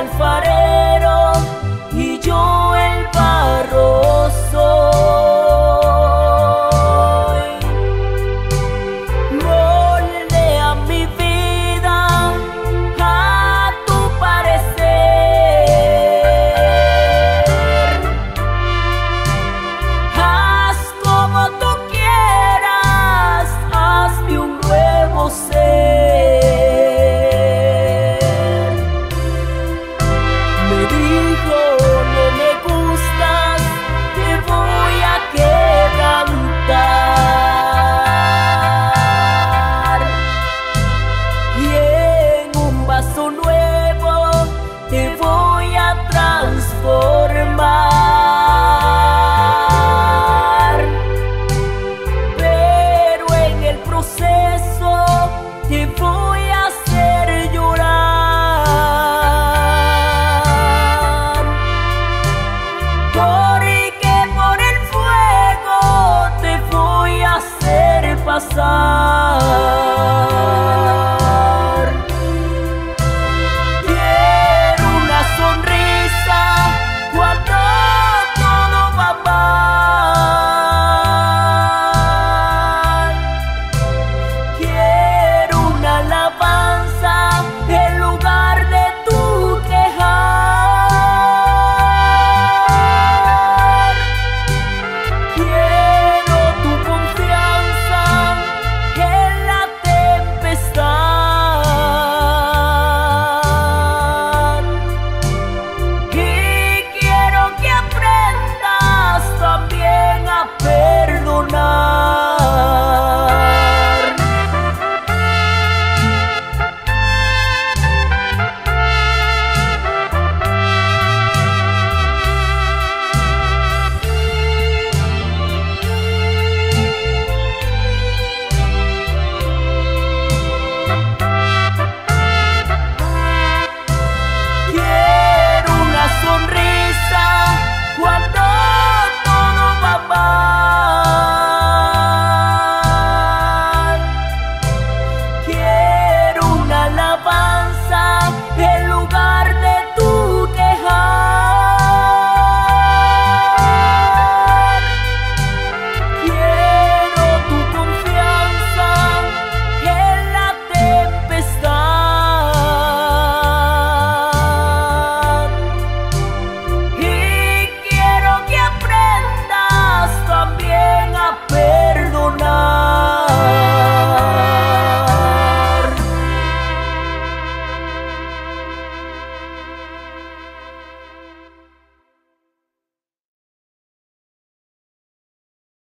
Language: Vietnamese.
al faré xa